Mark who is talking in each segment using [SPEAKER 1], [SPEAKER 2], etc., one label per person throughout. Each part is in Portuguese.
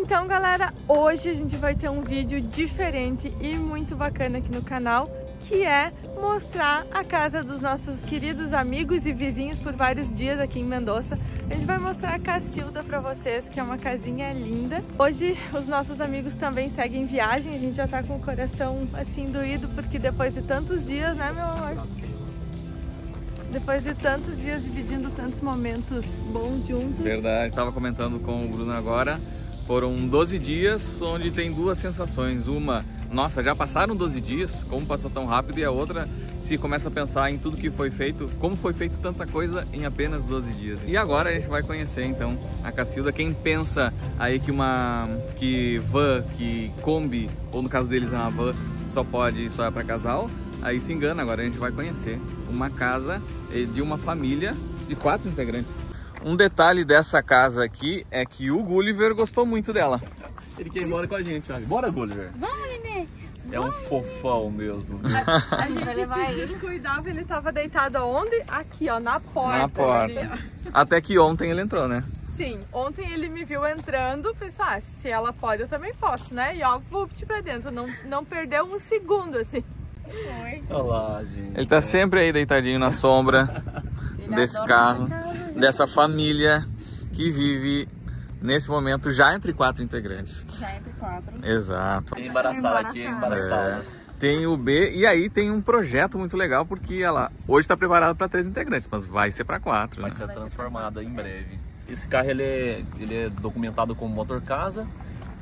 [SPEAKER 1] Então, galera, hoje a gente vai ter um vídeo diferente e muito bacana aqui no canal, que é mostrar a casa dos nossos queridos amigos e vizinhos por vários dias aqui em Mendoza. A gente vai mostrar a Cacilda para vocês, que é uma casinha linda. Hoje os nossos amigos também seguem viagem, a gente já tá com o coração assim doído, porque depois de tantos dias, né meu amor? Depois de tantos dias dividindo tantos momentos bons juntos.
[SPEAKER 2] Verdade, tava comentando com o Bruno agora. Foram 12 dias onde tem duas sensações. Uma, nossa, já passaram 12 dias, como passou tão rápido, e a outra, se começa a pensar em tudo que foi feito, como foi feito tanta coisa em apenas 12 dias. E agora a gente vai conhecer então a Cacilda. Quem pensa aí que uma que van, que Kombi, ou no caso deles é uma van, só pode só é para casal, aí se engana. Agora a gente vai conhecer uma casa eh, de uma família de quatro integrantes. Um detalhe dessa casa aqui é que o Gulliver gostou muito dela. Ele quer ir embora com a gente, olha. Bora, Gulliver.
[SPEAKER 3] Vamos, nenê.
[SPEAKER 2] É um fofão mesmo.
[SPEAKER 1] A
[SPEAKER 3] gente vai levar
[SPEAKER 1] se
[SPEAKER 3] ele.
[SPEAKER 1] descuidava, ele tava deitado aonde? Aqui, ó, na porta.
[SPEAKER 2] Na porta.
[SPEAKER 1] assim.
[SPEAKER 2] Até que ontem ele entrou, né?
[SPEAKER 1] Sim, ontem ele me viu entrando, pensou, ah, se ela pode, eu também posso, né? E ó, vupt pra dentro, não, não perdeu um segundo, assim.
[SPEAKER 2] Olha lá, gente. Ele tá sempre aí deitadinho na sombra desse carro, dessa família que vive nesse momento já entre quatro integrantes.
[SPEAKER 3] Já entre quatro.
[SPEAKER 2] Exato.
[SPEAKER 4] Tem embaraçada aqui, embaraçada.
[SPEAKER 2] É, tem o B e aí tem um projeto muito legal porque ela hoje está preparada para três integrantes, mas vai ser para quatro.
[SPEAKER 4] Vai
[SPEAKER 2] Né?
[SPEAKER 4] ser transformada em breve. Esse carro ele é, ele é documentado como motor casa,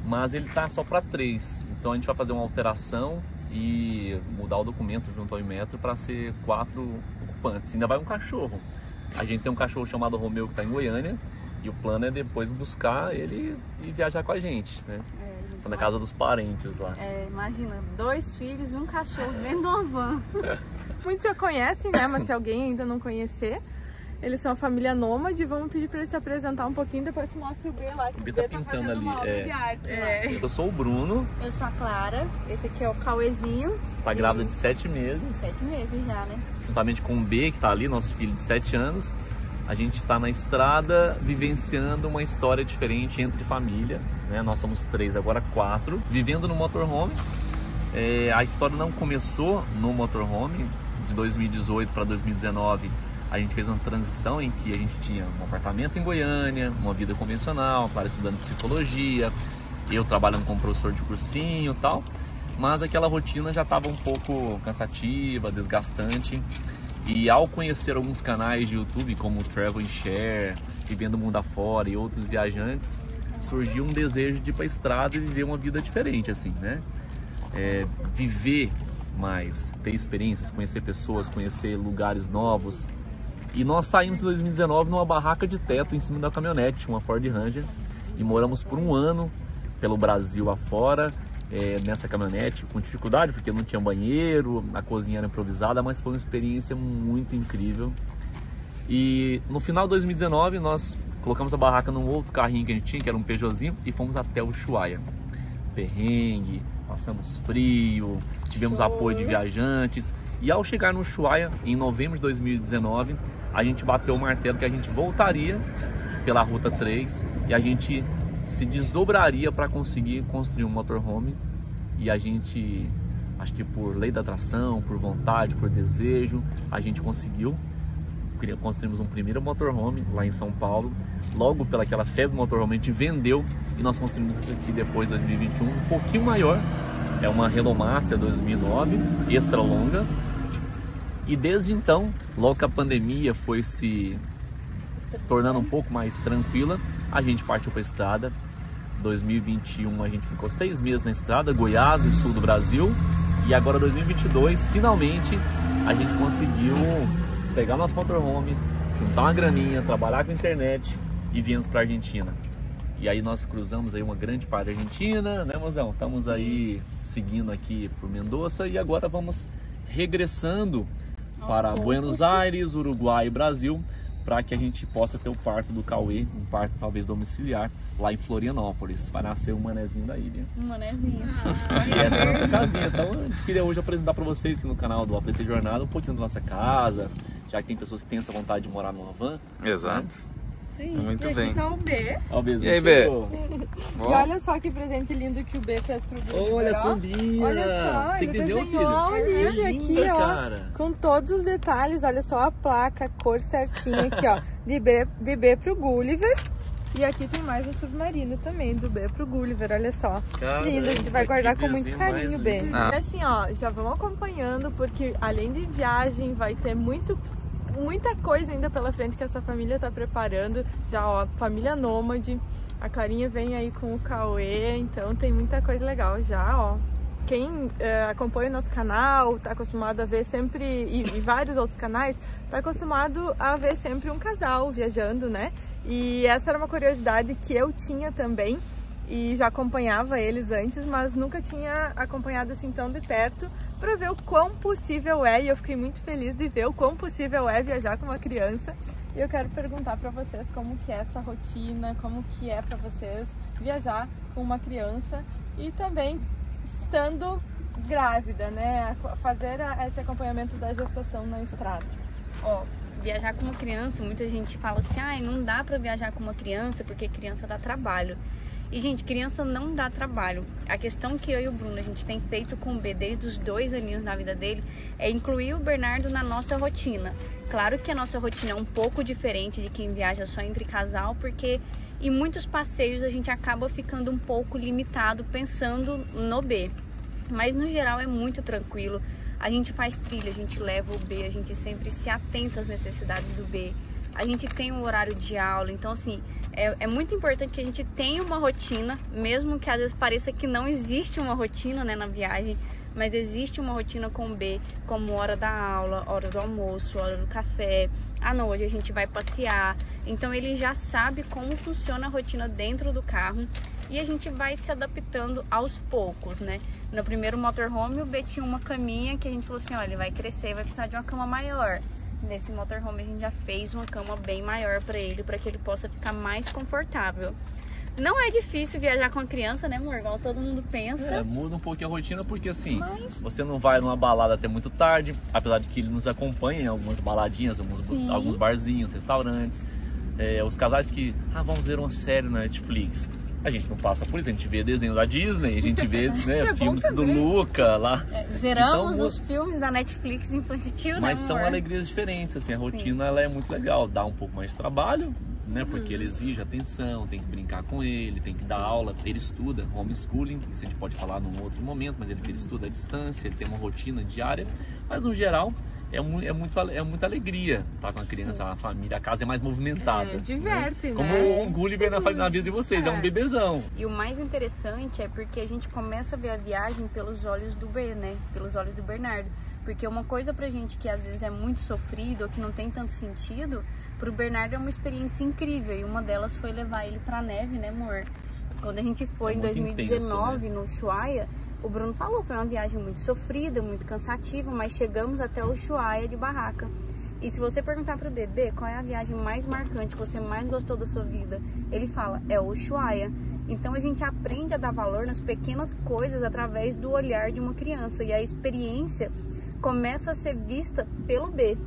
[SPEAKER 4] mas ele tá só para três. Então a gente vai fazer uma alteração e mudar o documento junto ao Inmetro para ser quatro Ainda vai um cachorro. A gente tem um cachorro chamado Romeu que está em Goiânia e o plano é depois buscar ele e viajar com a gente, né?
[SPEAKER 3] É, gente,
[SPEAKER 4] Tá na casa dos parentes lá.
[SPEAKER 3] É, imagina, dois filhos e um cachorro dentro de uma van.
[SPEAKER 1] Muitos já conhecem, né? Mas se alguém ainda não conhecer, eles são a família nômade. Vamos pedir para ele se apresentar um pouquinho, depois se mostra o B lá. Que
[SPEAKER 4] O B tá
[SPEAKER 1] fazendo
[SPEAKER 4] pintando ali, é.
[SPEAKER 1] de arte lá.
[SPEAKER 4] Eu sou o Bruno,
[SPEAKER 3] Eu sou a Clara, esse aqui é o Cauezinho.
[SPEAKER 4] tá grávida de sete meses.
[SPEAKER 3] Sete meses já, né?
[SPEAKER 4] juntamente com o B, que está ali, nosso filho de 7 anos, a gente está na estrada vivenciando uma história diferente entre família. Né? Nós somos três, agora quatro, vivendo no motorhome. É, a história não começou no motorhome, de 2018 para 2019. A gente fez uma transição em que a gente tinha um apartamento em Goiânia, uma vida convencional, claro, estudando psicologia, eu trabalhando como professor de cursinho e tal mas aquela rotina já estava um pouco cansativa, desgastante. E ao conhecer alguns canais de YouTube como Travel and Share, Vivendo o Mundo Afora e outros viajantes, surgiu um desejo de ir para a estrada e viver uma vida diferente, assim, né? É, viver mais, ter experiências, conhecer pessoas, conhecer lugares novos. E nós saímos em 2019 numa barraca de teto em cima da caminhonete, uma Ford Ranger, e moramos por um ano pelo Brasil afora, é, nessa caminhonete, com dificuldade, porque não tinha banheiro, a cozinha era improvisada, mas foi uma experiência muito incrível. E no final de 2019 nós colocamos a barraca num outro carrinho que a gente tinha, que era um Peugeotzinho, e fomos até o Ushuaia. Perrengue, passamos frio, tivemos
[SPEAKER 1] Show.
[SPEAKER 4] apoio de viajantes. E ao chegar no Ushuaia, em novembro de 2019, a gente bateu o martelo que a gente voltaria pela Ruta 3 e a gente se desdobraria para conseguir construir um motorhome. E a gente, acho que por lei da atração, por vontade, por desejo, a gente conseguiu. Construímos um primeiro motorhome lá em São Paulo. Logo pelaquela febre motorhome, a gente vendeu e nós construímos esse aqui depois, 2021, um pouquinho maior. É uma Hello Master 2009, extra longa. E desde então, logo que a pandemia foi se tornando um pouco mais tranquila, a gente partiu para a estrada. 2021 a gente ficou seis meses na estrada, Goiás e sul do Brasil. E agora 2022, finalmente, a gente conseguiu pegar nosso motorhome, juntar uma graninha, trabalhar com internet e viemos para Argentina. E aí nós cruzamos aí uma grande parte da Argentina, né, mozão? Estamos aí seguindo aqui por Mendoza e agora vamos regressando para
[SPEAKER 3] poucos.
[SPEAKER 4] Buenos Aires, Uruguai e Brasil, para que a gente possa ter o parto do Cauê, um parto talvez domiciliar, lá em Florianópolis. Vai nascer um manezinho da ilha.
[SPEAKER 3] Um manezinho.
[SPEAKER 4] E essa é a nossa casinha. Então, eu queria hoje apresentar para vocês aqui no canal do Apreciar Jornada um pouquinho da nossa casa, já que tem pessoas que têm essa vontade de morar numa van.
[SPEAKER 2] Exato. Muito
[SPEAKER 1] e
[SPEAKER 2] bem.
[SPEAKER 1] aqui tá o B.
[SPEAKER 4] Ó, o
[SPEAKER 2] E aí, Bê?
[SPEAKER 4] chegou.
[SPEAKER 1] E olha só que presente lindo que o B fez pro Gulliver,
[SPEAKER 4] Olha,
[SPEAKER 1] ó.
[SPEAKER 4] combina.
[SPEAKER 1] Olha só,
[SPEAKER 4] Você
[SPEAKER 1] ele
[SPEAKER 4] desenhou,
[SPEAKER 1] desenhou
[SPEAKER 4] filho?
[SPEAKER 1] a Olivia
[SPEAKER 4] Que
[SPEAKER 1] aqui,
[SPEAKER 4] linda,
[SPEAKER 1] ó.
[SPEAKER 4] cara.
[SPEAKER 1] Com todos os detalhes, olha só a placa, a cor certinha aqui, ó. De B, de B pro Gulliver. E aqui tem mais um submarino também, do B pro Gulliver, olha só.
[SPEAKER 4] Caramba,
[SPEAKER 1] Lindo, a gente vai guardar com muito carinho, B.
[SPEAKER 2] Ah.
[SPEAKER 1] E assim, ó, já vamos acompanhando, porque além de viagem, vai ter muito, muita coisa ainda pela frente que essa família tá preparando. Já, ó, família nômade. A Clarinha vem aí com o Cauê, então tem muita coisa legal já, ó. Quem eh, acompanha o nosso canal, tá acostumado a ver sempre, e, e vários outros canais, tá acostumado a ver sempre um casal viajando, né? E essa era uma curiosidade que eu tinha também e já acompanhava eles antes, mas nunca tinha acompanhado assim tão de perto para ver o quão possível é. E eu fiquei muito feliz de ver o quão possível é viajar com uma criança. E eu quero perguntar para vocês como que é essa rotina, como que é para vocês viajar com uma criança e também estando grávida, né? Fazer esse acompanhamento da gestação na estrada.
[SPEAKER 3] Ó, viajar com uma criança, muita gente fala assim, ai, não dá pra viajar com uma criança porque criança dá trabalho. E, gente, criança não dá trabalho. A questão que eu e o Bruno a gente tem feito com o B desde os dois aninhos na vida dele é incluir o Bernardo na nossa rotina. Claro que a nossa rotina é um pouco diferente de quem viaja só entre casal, porque em muitos passeios a gente acaba ficando um pouco limitado pensando no B. Mas no geral é muito tranquilo. A gente faz trilha, a gente leva o B, a gente sempre se atenta às necessidades do B. A gente tem um horário de aula, então assim, é, é muito importante que a gente tenha uma rotina, mesmo que às vezes pareça que não existe uma rotina né, na viagem, mas existe uma rotina com B, como hora da aula, hora do almoço, hora do café, à noite a gente vai passear. Então ele já sabe como funciona a rotina dentro do carro e a gente vai se adaptando aos poucos, né? No primeiro motorhome o B tinha uma caminha que a gente falou assim, olha, ele vai crescer, vai precisar de uma cama maior. Nesse motorhome a gente já fez uma cama bem maior para ele, para que ele possa ficar mais confortável. Não é difícil viajar com a criança, né, amor? Igual todo mundo pensa.
[SPEAKER 4] É, muda um pouquinho a rotina porque assim, você não vai numa balada até muito tarde, apesar de que ele nos acompanha em algumas baladinhas, alguns,
[SPEAKER 3] Sim.
[SPEAKER 4] alguns barzinhos, restaurantes. É, os casais que, ah, vamos ver uma série na Netflix. A gente não passa por isso, a gente vê desenhos da Disney, a gente vê né,
[SPEAKER 1] É
[SPEAKER 4] filmes do. Luca lá.
[SPEAKER 3] Zeramos
[SPEAKER 4] Então,
[SPEAKER 3] os filmes da Netflix infantil,
[SPEAKER 4] Mas
[SPEAKER 3] né,
[SPEAKER 4] são alegrias diferentes, assim, a rotina ela é muito legal, dá um pouco mais de trabalho, né, porque
[SPEAKER 3] Uhum.
[SPEAKER 4] ele exige atenção, tem que brincar com ele, tem que dar aula, ele estuda homeschooling, isso a gente pode falar num outro momento, mas ele, ele estuda à distância, ele tem uma rotina diária, mas no geral é, mu é, muito, é muita alegria estar com a criança, a família, a casa é mais movimentada.
[SPEAKER 1] É, diverte,
[SPEAKER 4] né?
[SPEAKER 1] né?
[SPEAKER 4] Como um Gulliver na, na vida de vocês, é. um
[SPEAKER 1] É.
[SPEAKER 4] bebezão.
[SPEAKER 3] E o mais interessante é porque a gente começa a ver a viagem pelos olhos do B, né? Pelos olhos do Bernardo. Porque uma coisa pra gente que às vezes é muito sofrido ou que não tem tanto sentido, pro Bernardo é uma experiência incrível. E uma delas foi levar ele pra neve, né, amor? Quando a gente foi
[SPEAKER 4] É
[SPEAKER 3] em
[SPEAKER 4] muito
[SPEAKER 3] 2019
[SPEAKER 4] intenso,
[SPEAKER 3] no Ushuaia, o Bruno falou, foi uma viagem muito sofrida, muito cansativa, mas chegamos até o Ushuaia de barraca. E se você perguntar pro bebê qual é a viagem mais marcante que você mais gostou da sua vida, ele fala, é o Ushuaia. Então a gente aprende a dar valor nas pequenas coisas através do olhar de uma criança e a experiência começa a ser vista pelo B.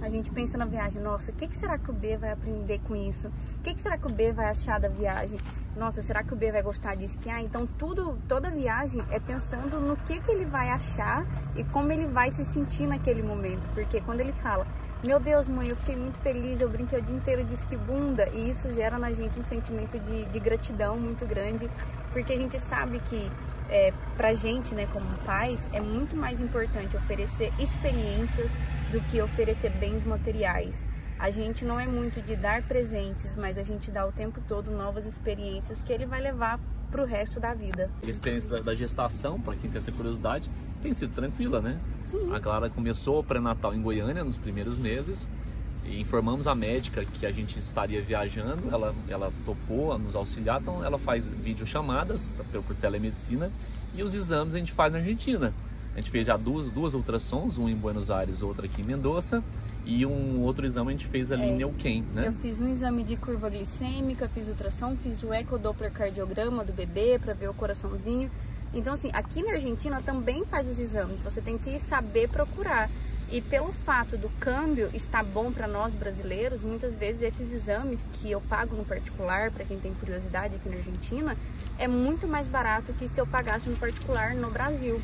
[SPEAKER 3] A gente pensa na viagem, nossa, o que, que será que o B vai aprender com isso? O que, que será que o B vai achar da viagem? Nossa, será que o B vai gostar de esquiar? Então tudo, toda viagem é pensando no que, que ele vai achar e como ele vai se sentir naquele momento. Porque quando ele fala, meu Deus, mãe, eu fiquei muito feliz, eu brinquei o dia inteiro de esquibunda, e isso gera na gente um sentimento de, de gratidão muito grande, porque a gente sabe que é, pra gente, né, como pais, é muito mais importante oferecer experiências do que oferecer bens materiais. A gente não é muito de dar presentes, mas a gente dá o tempo todo novas experiências que ele vai levar pro resto da vida.
[SPEAKER 4] A experiência da, da gestação, para quem tem essa curiosidade, tem sido tranquila, né?
[SPEAKER 3] Sim.
[SPEAKER 4] A Clara começou o pré-natal em Goiânia nos primeiros meses e informamos a médica que a gente estaria viajando. Ela, ela topou a nos auxiliar, então ela faz videochamadas por, por telemedicina e os exames a gente faz na Argentina. A gente fez já duas, duas ultrassons, um em Buenos Aires, outra aqui em Mendoza. E um outro exame a gente fez ali
[SPEAKER 3] É.
[SPEAKER 4] em Neuquén, né?
[SPEAKER 3] Eu fiz um exame de curva glicêmica, fiz ultrassom, fiz o ecodoppler cardiograma do bebê para ver o coraçãozinho. Então, assim, aqui na Argentina também faz os exames, você tem que saber procurar. E pelo fato do câmbio estar bom para nós brasileiros, muitas vezes esses exames que eu pago no particular, para quem tem curiosidade aqui na Argentina, é muito mais barato que se eu pagasse no particular no Brasil.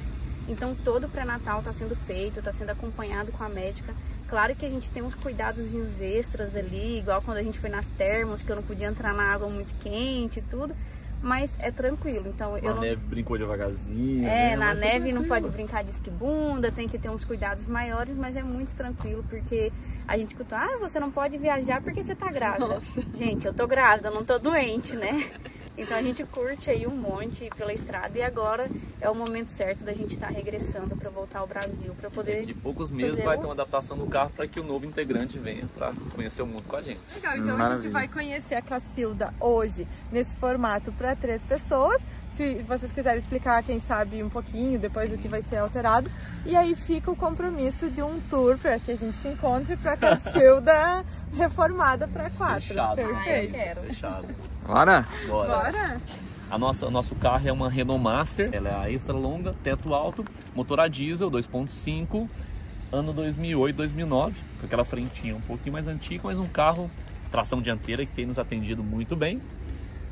[SPEAKER 3] Então todo o pré-natal está sendo feito, está sendo acompanhado com a médica. Claro que a gente tem uns cuidados extras ali, igual quando a gente foi nas termas, que eu não podia entrar na água muito quente e tudo, mas é tranquilo. Então
[SPEAKER 4] na
[SPEAKER 3] eu não...
[SPEAKER 4] neve brincou devagarzinho.
[SPEAKER 3] É,
[SPEAKER 4] né?
[SPEAKER 3] na
[SPEAKER 4] Mas
[SPEAKER 3] neve não
[SPEAKER 4] tranquilo.
[SPEAKER 3] pode brincar de esquibunda, tem que ter uns cuidados maiores, mas é muito tranquilo porque a gente escuta, ah, você não pode viajar porque você tá grávida. Gente, eu tô grávida, não tô doente, né? Então a gente curte aí um monte pela estrada e agora é o momento certo da gente estar regressando para voltar ao Brasil, para poder
[SPEAKER 4] Daqui poucos meses vai
[SPEAKER 3] o-
[SPEAKER 4] ter uma adaptação do carro para que o novo integrante venha para conhecer o mundo com a gente.
[SPEAKER 1] Legal, então a gente
[SPEAKER 2] Maravilha.
[SPEAKER 1] vai conhecer a Cacilda hoje nesse formato para três pessoas. Se vocês quiserem explicar, quem sabe, um pouquinho depois do que vai ser alterado. E aí fica o compromisso de um tour para que a gente se encontre para Cacilda reformada para quatro.
[SPEAKER 4] Fechado.
[SPEAKER 1] Perfeito.
[SPEAKER 3] Ah, eu quero.
[SPEAKER 4] Fechado.
[SPEAKER 2] Bora?
[SPEAKER 4] Bora.
[SPEAKER 1] Bora?
[SPEAKER 4] A nossa, o nosso carro é uma Renault Master, ela é a extra longa, teto alto, motor a diesel 2.5, ano 2008, 2009, com aquela frentinha um pouquinho mais antiga, mas um carro tração dianteira que tem nos atendido muito bem.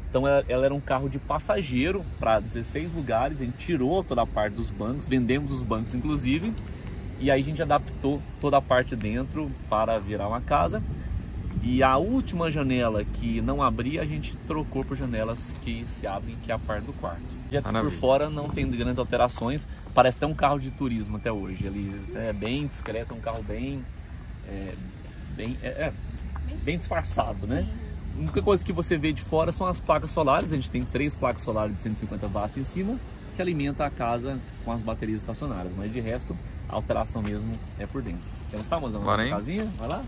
[SPEAKER 4] Então ela, ela era um carro de passageiro para 16 lugares, a gente tirou toda a parte dos bancos, vendemos os bancos inclusive, e aí a gente adaptou toda a parte dentro para virar uma casa. E a última janela que não abria, a gente trocou por janelas que se abrem, que é a parte do quarto. E aqui por
[SPEAKER 2] Maravilha.
[SPEAKER 4] fora não tem grandes alterações, parece até um carro de turismo até hoje. Ele é bem discreto, é um carro bem. é, bem, é, é, bem disfarçado, né? A única coisa que você vê de fora são as placas solares. A gente tem três placas solares de 150 watts em cima, que alimenta a casa com as baterias estacionárias. Mas de resto, a alteração mesmo é por dentro. Quer mostrar, mozão, a nossa casinha? Vai lá.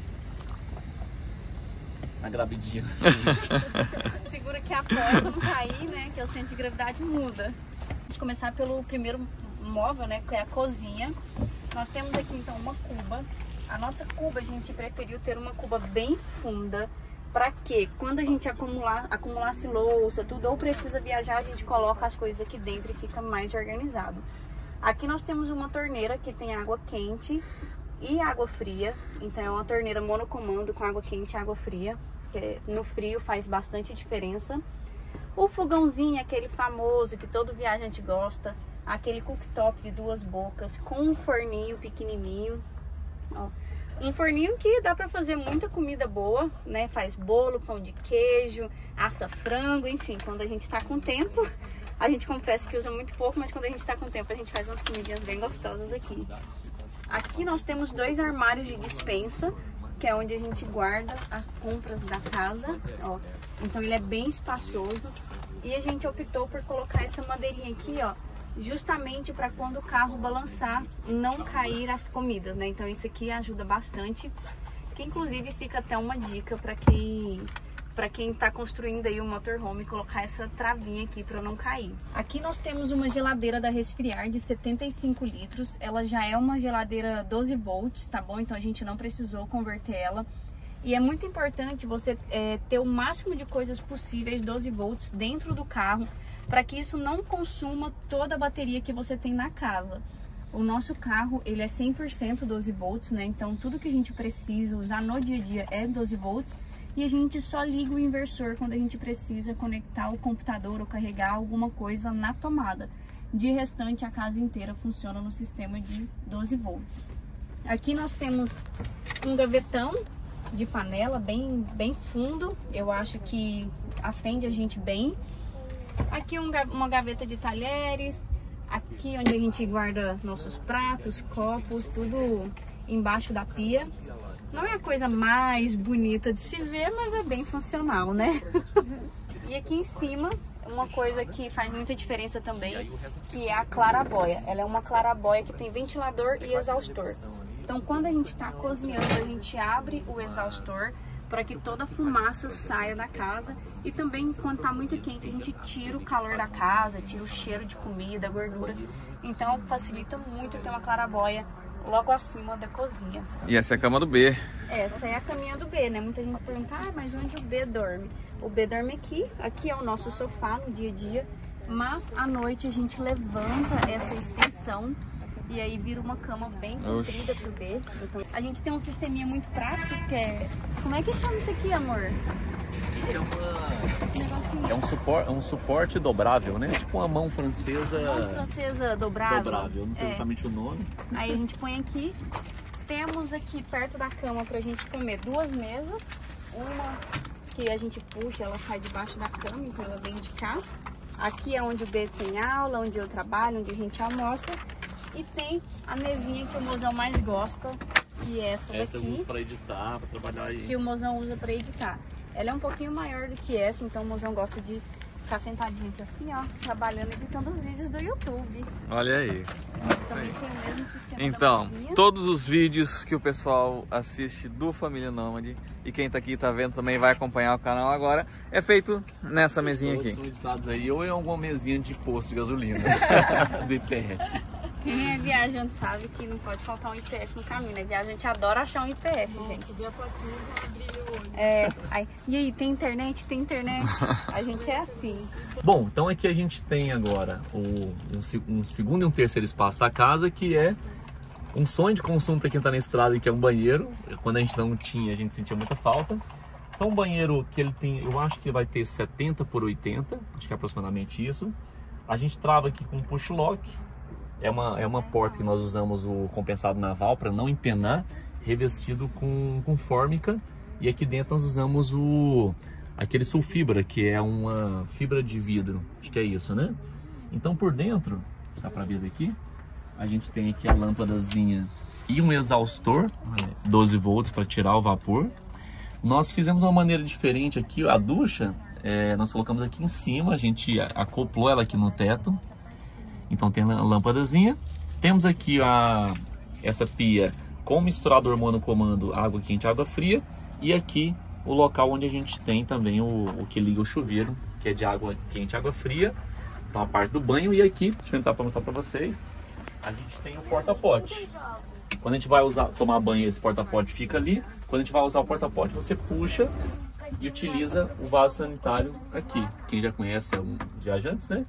[SPEAKER 4] A gravidinha. assim.
[SPEAKER 3] Segura que a porta não cair, né? Que o centro de gravidade muda. Vamos começar pelo primeiro móvel, né? Que é a cozinha. Nós temos aqui então uma cuba. A nossa cuba a gente preferiu ter uma cuba bem funda. Pra quê? Quando a gente acumular, acumulasse louça, tudo, ou precisa viajar, a gente coloca as coisas aqui dentro e fica mais organizado. Aqui nós temos uma torneira que tem água quente e água fria. Então é uma torneira monocomando com água quente e água fria. Que no frio faz bastante diferença. O fogãozinho, aquele famoso que todo viajante gosta. Aquele cooktop de duas bocas com um forninho pequenininho. Ó, um forninho que dá pra fazer muita comida boa, né? Faz bolo, pão de queijo, assa frango, enfim, quando a gente tá com tempo. A gente confessa que usa muito pouco, mas quando a gente tá com tempo a gente faz umas comidinhas bem gostosas aqui. Aqui nós temos dois armários de dispensa, que é onde a gente guarda as compras da casa, ó. Então ele é bem espaçoso. E a gente optou por colocar essa madeirinha aqui, ó, justamente para quando o carro balançar não cair as comidas, né? Então isso aqui ajuda bastante. Que inclusive fica até uma dica para quem para quem está construindo aí o motorhome colocar essa travinha aqui para não cair. Aqui nós temos uma geladeira da Resfriar de 75 litros. Ela já é uma geladeira 12 volts, tá bom? Então a gente não precisou converter ela. E é muito importante você é, ter o máximo de coisas possíveis 12 volts dentro do carro para que isso não consuma toda a bateria que você tem na casa. O nosso carro, ele é 100% 12 volts, né? Então tudo que a gente precisa usar no dia a dia é 12 volts e a gente só liga o inversor quando a gente precisa conectar o computador ou carregar alguma coisa na tomada. De restante, a casa inteira funciona no sistema de 12 volts. Aqui nós temos um gavetão de panela bem, bem fundo, eu acho que atende a gente bem. Aqui um uma gaveta de talheres, aqui onde a gente guarda nossos pratos, copos, tudo embaixo da pia. Não é a coisa mais bonita de se ver, mas é bem funcional, né? e aqui em cima, uma coisa que faz muita diferença também, que é a clarabóia. Ela é uma clarabóia que tem ventilador e exaustor. Então, quando a gente está cozinhando, a gente abre o exaustor para que toda a fumaça saia da casa e também quando está muito quente a gente tira o calor da casa, tira o cheiro de comida, gordura. Então facilita muito ter uma clarabóia logo acima da cozinha.
[SPEAKER 2] E essa é a cama do B.
[SPEAKER 3] Essa é a caminha do B, né? Muita gente pergunta, ah, mas onde o B dorme? O B dorme aqui, aqui é o nosso sofá no dia a dia, mas à noite a gente levanta essa extensão E aí vira uma cama bem
[SPEAKER 2] Oxi.
[SPEAKER 3] comprida pro B. Então, a gente tem um sisteminha muito prático que é... Como é que chama isso aqui, amor?
[SPEAKER 4] Isso é, uma- é um, suporte, é um suporte dobrável, né? Tipo uma mão francesa
[SPEAKER 3] Mão francesa dobrável.
[SPEAKER 4] dobrável. Não sei
[SPEAKER 3] É.
[SPEAKER 4] exatamente o nome.
[SPEAKER 3] Aí a gente põe aqui. Temos aqui perto da cama pra gente comer duas mesas. Uma que a gente puxa, ela sai debaixo da cama, então ela vem de cá. Aqui é onde o B tem aula, onde eu trabalho, onde a gente almoça. E tem a mesinha que o mozão mais gosta, que é essa,
[SPEAKER 4] Essa eu
[SPEAKER 3] daqui,
[SPEAKER 4] uso para editar, para trabalhar aí.
[SPEAKER 3] que o mozão usa pra editar. Ela é um pouquinho maior do que essa, então o mozão gosta de ficar sentadinho aqui assim, ó, trabalhando, editando os vídeos do YouTube.
[SPEAKER 2] Olha aí.
[SPEAKER 3] Também tem o mesmo sistema
[SPEAKER 2] Então, todos os vídeos que o pessoal assiste do Família Nômade e quem tá aqui tá vendo também vai acompanhar o canal agora, é feito nessa mesinha
[SPEAKER 4] Todos
[SPEAKER 2] aqui.
[SPEAKER 4] são editados aí, ou em alguma mesinha de posto de gasolina. do IPF.
[SPEAKER 3] Quem é viajante sabe que não pode faltar um IPF no caminho, né? Viajante adora achar um IPF, gente.
[SPEAKER 1] Subir a plaquinha e já brilha o olho.
[SPEAKER 3] É, aí, e aí, tem internet? Tem internet? A gente é assim.
[SPEAKER 4] Bom, então aqui a gente tem agora o, um, um segundo e um terceiro espaço da casa, que é um sonho de consumo para quem está na estrada e que é um banheiro. Quando a gente não tinha, a gente sentia muita falta. Então, um banheiro que ele tem, eu acho que vai ter 70 por 80, acho que é aproximadamente isso. A gente trava aqui com push lock. É uma, é uma porta que nós usamos o compensado naval para não empenar, revestido com, com fórmica. E aqui dentro nós usamos o aquele sulfibra, que é uma fibra de vidro. Acho que é isso, né? Então por dentro, dá para ver daqui, a gente tem aqui a lâmpadazinha e um exaustor, 12 volts para tirar o vapor. Nós fizemos uma maneira diferente aqui, a ducha, é, nós colocamos aqui em cima, a gente acoplou ela aqui no teto. Então tem a lâmpadazinha. Temos aqui a, essa pia com misturador monocomando água quente e água fria. E aqui o local onde a gente tem também o, o que liga o chuveiro, que é de água quente e água fria. Então a parte do banho. E aqui, deixa eu tentar para mostrar para vocês, a gente tem o porta-pote. Quando a gente vai usar, tomar banho, esse porta-pote fica ali. Quando a gente vai usar o porta-pote, você puxa e utiliza o vaso sanitário aqui. Quem já conhece é um viajantes, né?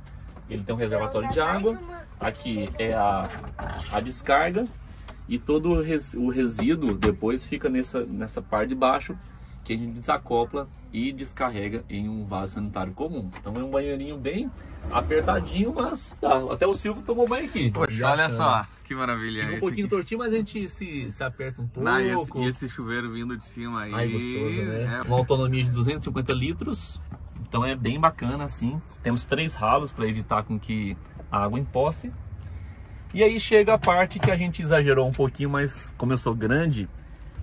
[SPEAKER 4] Ele tem um reservatório de água. Aqui é a, a descarga. E todo o, res- o resíduo depois fica nessa, nessa parte de baixo que a gente desacopla e descarrega em um vaso sanitário comum. Então é um banheirinho bem apertadinho, mas dá. Até o Silvio tomou banho aqui.
[SPEAKER 2] Poxa,
[SPEAKER 4] Já
[SPEAKER 2] olha só, que maravilha
[SPEAKER 4] Fica um pouquinho
[SPEAKER 2] aqui.
[SPEAKER 4] tortinho, mas a gente se, se aperta um pouco.
[SPEAKER 2] Ah, e, esse, e esse chuveiro vindo de cima aí.
[SPEAKER 4] Ai, gostoso, né?
[SPEAKER 2] é-
[SPEAKER 4] Uma autonomia de 250 litros. Então é bem bacana assim. Temos três ralos para evitar com que a água emposse. E aí chega a parte que a gente exagerou um pouquinho, mas como eu sou grande,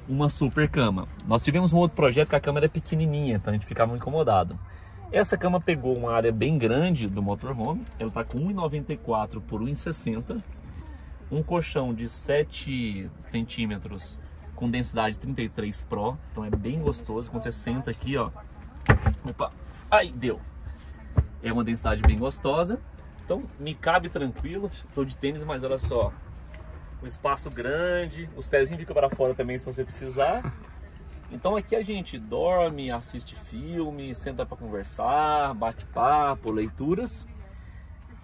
[SPEAKER 4] uma super cama. Nós tivemos um outro projeto que a cama era pequenininha, então a gente ficava incomodado. Essa cama pegou uma área bem grande do motorhome, ela está com 1,94 por 1,60, um colchão de 7 centímetros com densidade 33 Pro, então é bem gostoso. Quando você senta aqui, ó, opa, ai, deu. É uma densidade bem gostosa, então me cabe tranquilo. Estou de tênis, mas olha só, um espaço grande, os pezinhos ficam para fora também se você precisar. Então aqui a gente dorme, assiste filme, senta para conversar, bate papo, leituras.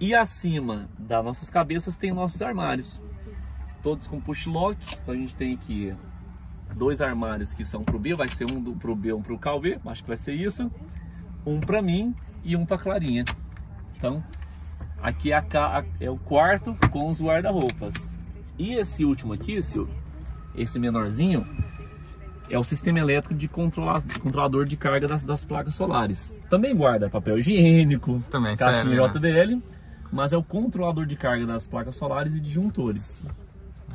[SPEAKER 4] E acima das nossas cabeças tem nossos armários, todos com push lock. Então a gente tem aqui dois armários que são pro B, vai ser um do, pro B, um pro Cauê, acho que vai ser isso. Um para mim e um para Clarinha. Então aqui é, a é o quarto com os guarda-roupas. E esse último aqui, Silvio, esse menorzinho, é o sistema elétrico de controla- controlador de carga das, das placas solares. Também guarda papel higiênico,
[SPEAKER 2] Também
[SPEAKER 4] caixinha
[SPEAKER 2] serve, né?
[SPEAKER 4] JBL, mas é o controlador de carga das placas solares e disjuntores.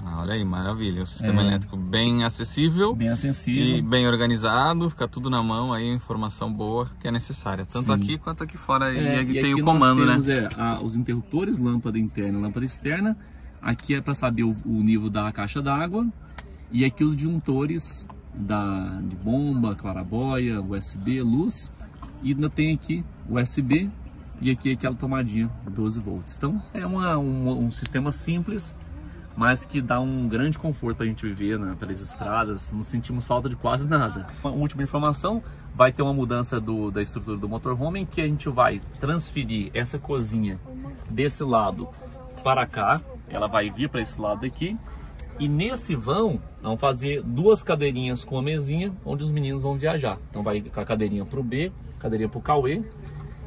[SPEAKER 2] Ah, olha aí, maravilha. O sistema
[SPEAKER 4] É.
[SPEAKER 2] elétrico bem acessível
[SPEAKER 4] Bem
[SPEAKER 2] e
[SPEAKER 4] acessível.
[SPEAKER 2] bem organizado, fica tudo na mão aí, informação boa que é necessária. Tanto
[SPEAKER 4] Sim.
[SPEAKER 2] aqui quanto aqui fora. e
[SPEAKER 4] É,
[SPEAKER 2] aqui
[SPEAKER 4] e
[SPEAKER 2] tem
[SPEAKER 4] aqui
[SPEAKER 2] o comando,
[SPEAKER 4] nós
[SPEAKER 2] né?
[SPEAKER 4] temos, é, a- os interruptores, lâmpada interna e lâmpada externa. Aqui é para saber o, o nível da caixa d'água. E aqui os disjuntores da, de bomba, clarabóia, USB, luz. E ainda tem aqui USB e aqui aquela tomadinha 12 volts. Então é uma, um, um sistema simples, mas que dá um grande conforto para a gente viver né, pelas estradas. Não sentimos falta de quase nada. Uma última informação: vai ter uma mudança do, da estrutura do motorhome em que a gente vai transferir essa cozinha desse lado para cá. ela vai vir para esse lado aqui. E nesse vão, vamos fazer duas cadeirinhas com a mesinha, onde os meninos vão viajar. Então vai com a cadeirinha para o B, cadeirinha para o Cauê,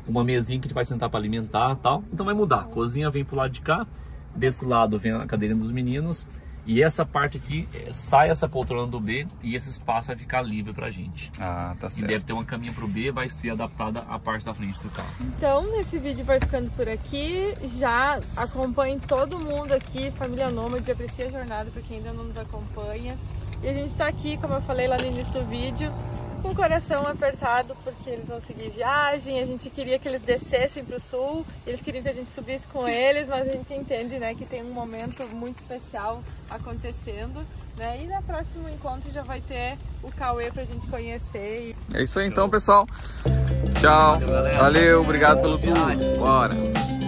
[SPEAKER 4] uma mesinha que a gente vai sentar para alimentar tal. Então vai mudar. A cozinha vem pro lado de cá, desse lado vem a cadeirinha dos meninos e essa parte aqui, é, sai essa poltrona do B e esse espaço vai ficar livre pra gente.
[SPEAKER 2] Ah, tá certo.
[SPEAKER 4] E deve ter uma caminha pro B, vai ser adaptada à parte da frente do carro.
[SPEAKER 1] Então, esse vídeo vai ficando por aqui. Já acompanhe todo mundo aqui, Família Nômade, aprecia a jornada para quem ainda não nos acompanha. E a gente está aqui, como eu falei lá no início do vídeo, com o coração apertado porque eles vão seguir viagem. A gente queria que eles descessem para o sul, eles queriam que a gente subisse com eles, mas a gente entende né, que tem um momento muito especial acontecendo. Né? E no próximo encontro já vai ter o Cauê para a gente conhecer.
[SPEAKER 2] É isso aí então, pessoal. Tchau. Valeu, obrigado pelo tudo. Bora.